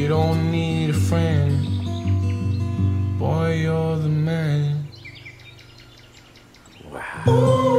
You don't need a friend. Boy, you're the man. Wow.